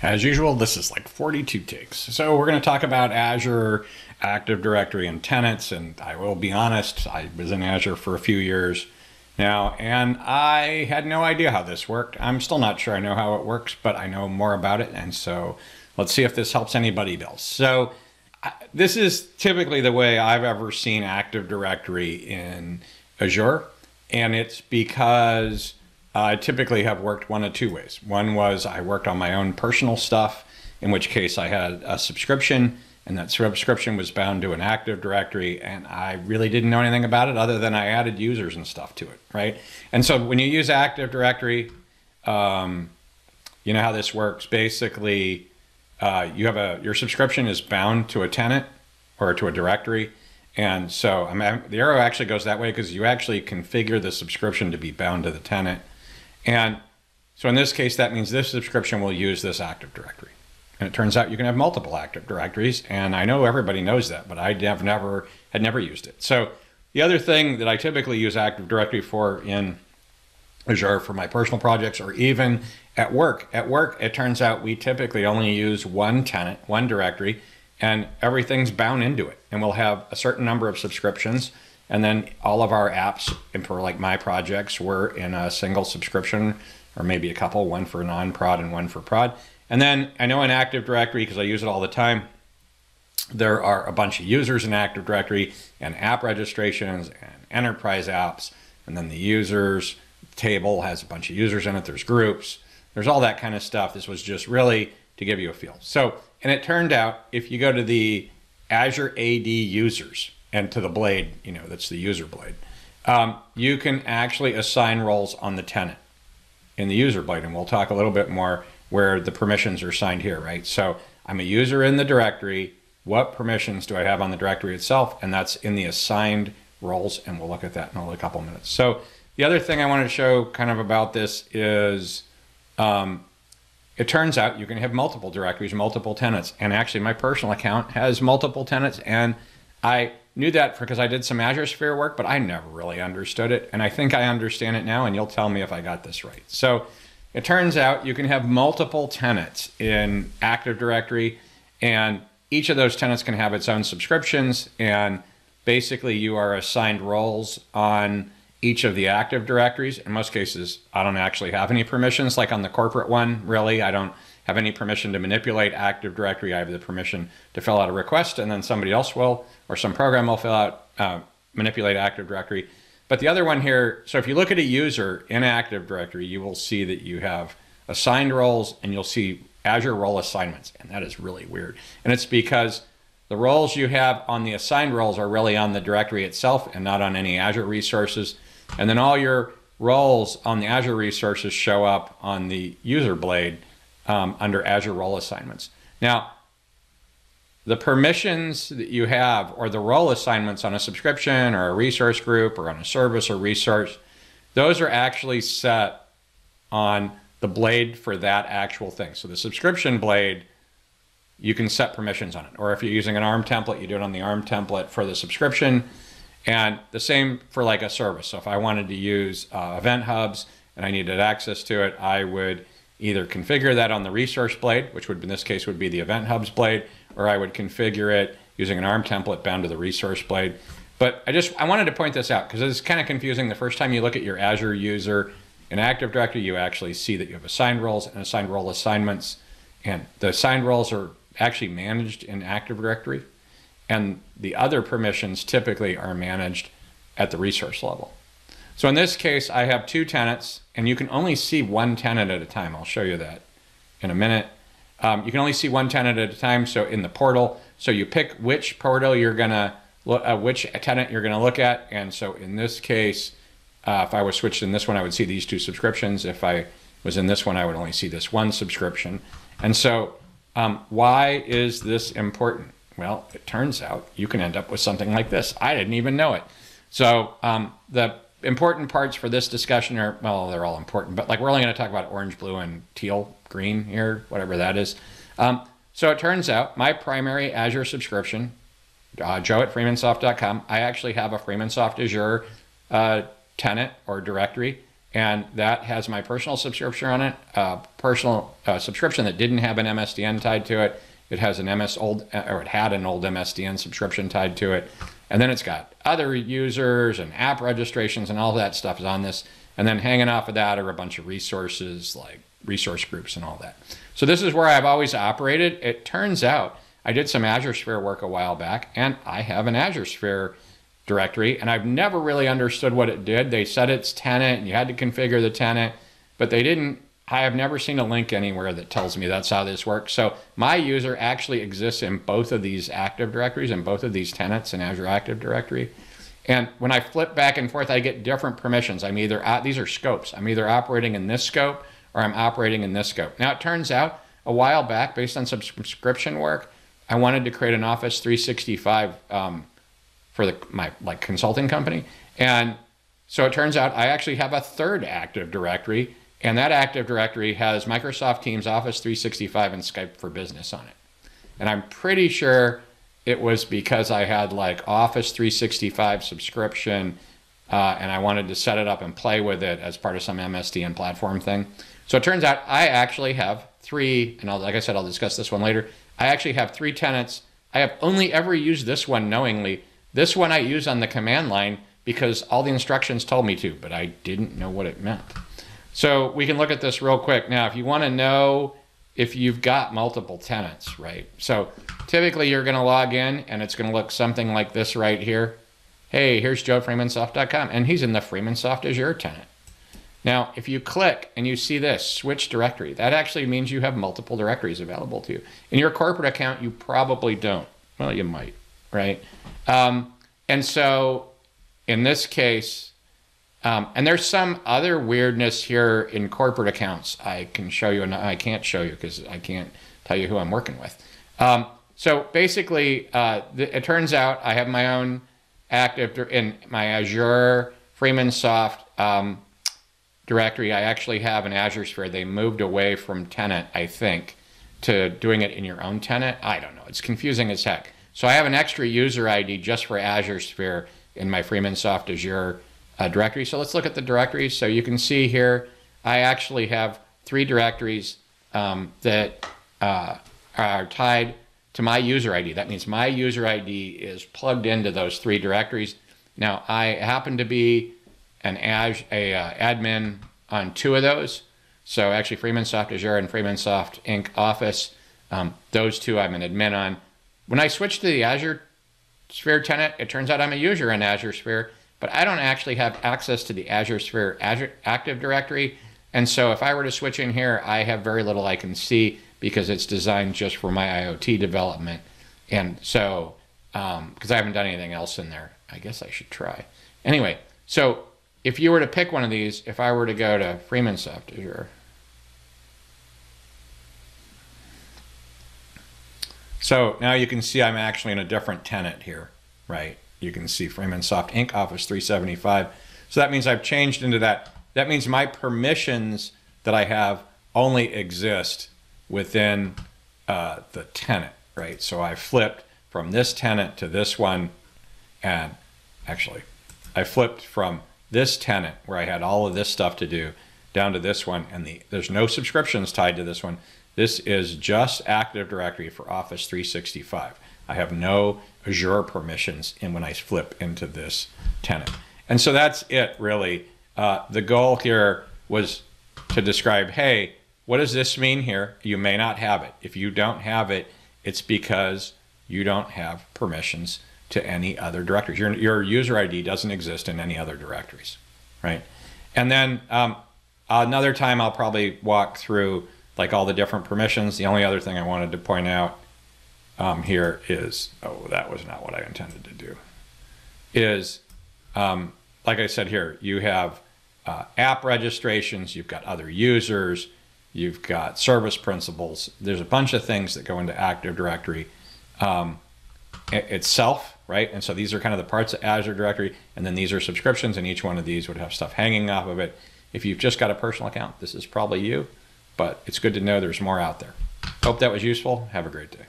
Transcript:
As usual, this is like 42 takes. So we're going to talk about Azure Active Directory and tenants. And I will be honest, I was in Azure for a few years now, and I had no idea how this worked. I'm still not sure I know how it works, but I know more about it. And so let's see if this helps anybody else. So this is typically the way I've ever seen Active Directory in Azure. And it's because I typically have worked one of two ways. One was I worked on my own personal stuff, in which case I had a subscription, and that subscription was bound to an Active Directory, and I really didn't know anything about it other than I added users and stuff to it, right? And so when you use Active Directory, um, you know how this works. Basically, uh, you have a your subscription is bound to a tenant or to a directory, and so I mean, the arrow actually goes that way because you actually configure the subscription to be bound to the tenant. And so in this case, that means this subscription will use this Active Directory. And it turns out you can have multiple Active Directories, and I know everybody knows that, but I have never had never used it. So the other thing that I typically use Active Directory for in Azure for my personal projects or even at work. At work, it turns out we typically only use one tenant, one directory, and everything's bound into it. And we'll have a certain number of subscriptions and then all of our apps, and for like my projects, were in a single subscription or maybe a couple, one for non prod and one for prod. And then I know in Active Directory, because I use it all the time, there are a bunch of users in Active Directory and app registrations and enterprise apps. And then the users table has a bunch of users in it. There's groups, there's all that kind of stuff. This was just really to give you a feel. So, and it turned out if you go to the Azure AD users, and to the blade, you know, that's the user blade, um, you can actually assign roles on the tenant in the user blade. And we'll talk a little bit more where the permissions are assigned here, right? So I'm a user in the directory. What permissions do I have on the directory itself? And that's in the assigned roles. And we'll look at that in only a couple minutes. So the other thing I wanted to show kind of about this is um, it turns out you can have multiple directories, multiple tenants. And actually my personal account has multiple tenants and I knew that because I did some Azure Sphere work, but I never really understood it. And I think I understand it now, and you'll tell me if I got this right. So it turns out you can have multiple tenants in Active Directory, and each of those tenants can have its own subscriptions. And basically, you are assigned roles on each of the Active Directories. In most cases, I don't actually have any permissions, like on the corporate one, really. I don't have any permission to manipulate Active Directory. I have the permission to fill out a request, and then somebody else will, or some program will fill out, uh, manipulate Active Directory. But the other one here, so if you look at a user in Active Directory, you will see that you have assigned roles and you'll see Azure role assignments. And that is really weird. And it's because the roles you have on the assigned roles are really on the directory itself and not on any Azure resources. And then all your roles on the Azure resources show up on the user blade um, under Azure role assignments. Now, the permissions that you have or the role assignments on a subscription or a resource group or on a service or resource, those are actually set on the blade for that actual thing. So the subscription blade, you can set permissions on it. Or if you're using an ARM template, you do it on the ARM template for the subscription. And the same for like a service. So if I wanted to use uh, event hubs and I needed access to it, I would either configure that on the resource blade, which would in this case would be the event hubs blade, or I would configure it using an ARM template bound to the resource blade. But I just I wanted to point this out because it's kind of confusing. The first time you look at your Azure user in Active Directory, you actually see that you have assigned roles and assigned role assignments, and the assigned roles are actually managed in Active Directory, and the other permissions typically are managed at the resource level. So in this case, I have two tenants, and you can only see one tenant at a time. I'll show you that in a minute. Um, you can only see one tenant at a time. So in the portal, so you pick which portal you're gonna look, uh, which tenant you're gonna look at. And so in this case, uh, if I was switched in this one, I would see these two subscriptions. If I was in this one, I would only see this one subscription. And so um, why is this important? Well, it turns out you can end up with something like this. I didn't even know it. So um, the important parts for this discussion are well, they're all important, but like we're only going to talk about orange, blue, and teal, green here, whatever that is. Um, so it turns out my primary Azure subscription, uh, Joe at freemansoft.com, I actually have a Freemansoft Azure uh, tenant or directory, and that has my personal subscription on it. Uh, personal uh, subscription that didn't have an MSDN tied to it. It has an MS old or it had an old MSDN subscription tied to it, and then it's got other users and app registrations and all that stuff is on this. And then hanging off of that are a bunch of resources like resource groups and all that. So this is where I've always operated. It turns out I did some Azure Sphere work a while back, and I have an Azure Sphere directory, and I've never really understood what it did. They said it's tenant, and you had to configure the tenant, but they didn't. I have never seen a link anywhere that tells me that's how this works. So my user actually exists in both of these Active Directories and both of these tenants in Azure Active Directory. And when I flip back and forth, I get different permissions. I'm either, these are scopes. I'm either operating in this scope or I'm operating in this scope. Now, it turns out a while back, based on some subscription work, I wanted to create an Office 365 um, for the, my like consulting company. And so it turns out I actually have a third Active Directory, and that Active Directory has Microsoft Teams, Office 365, and Skype for Business on it. And I'm pretty sure it was because I had like Office 365 subscription uh, and I wanted to set it up and play with it as part of some MSDN platform thing. So it turns out I actually have three, and I'll, like I said, I'll discuss this one later. I actually have three tenants. I have only ever used this one knowingly. This one I use on the command line because all the instructions told me to, but I didn't know what it meant. So we can look at this real quick. Now, if you want to know if you've got multiple tenants, right? So typically you're going to log in and it's going to look something like this right here. Hey, here's joefreemansoft.com, and he's in the Freemansoft Azure tenant. Now, if you click and you see this, switch directory, that actually means you have multiple directories available to you. In your corporate account, you probably don't. Well, you might, right? Um, and so in this case, um, and there's some other weirdness here in corporate accounts I can show you, and I can't show you because I can't tell you who I'm working with. Um, so basically, uh, it turns out I have my own active in my Azure Freemansoft um, directory, I actually have an Azure Sphere. They moved away from tenant, I think, to doing it in your own tenant. I don't know. It's confusing as heck. So I have an extra user ID just for Azure Sphere in my Freemansoft Azure uh, directory. So let's look at the directories. So you can see here, I actually have three directories um, that uh, are tied to my user ID. That means my user ID is plugged into those three directories. Now, I happen to be an Azure, a uh, admin on two of those. So actually, Freemansoft Azure and Freemansoft Inc. Office, um, those two I'm an admin on. When I switch to the Azure Sphere tenant, it turns out I'm a user in Azure Sphere, but I don't actually have access to the Azure Sphere Azure Active Directory. And so if I were to switch in here, I have very little I can see because it's designed just for my IoT development. And so, because um, I haven't done anything else in there, I guess I should try. Anyway, so if you were to pick one of these, if I were to go to Freemansoft Azure, so now you can see I'm actually in a different tenant here, right? You can see Freemansoft Inc. Office 365. So that means I've changed into that. That means my permissions that I have only exist within uh, the tenant, right? So I flipped from this tenant to this one, and actually, I flipped from this tenant where I had all of this stuff to do down to this one and the there's no subscriptions tied to this one. This is just Active Directory for Office 365. I have no Azure permissions in when I flip into this tenant. And so that's it really. Uh, the goal here was to describe, hey, what does this mean here? You may not have it. If you don't have it, it's because you don't have permissions to any other directories. Your, your user ID doesn't exist in any other directories, right? And then um, another time I'll probably walk through like all the different permissions. The only other thing I wanted to point out um, here is, oh, that was not what I intended to do, is um, like I said here, you have uh, app registrations, you've got other users, you've got service principals. There's a bunch of things that go into Active Directory um, itself right? And so these are kind of the parts of Azure Directory, and then these are subscriptions, and each one of these would have stuff hanging off of it. If you've just got a personal account, this is probably you, but it's good to know there's more out there. Hope that was useful. Have a great day.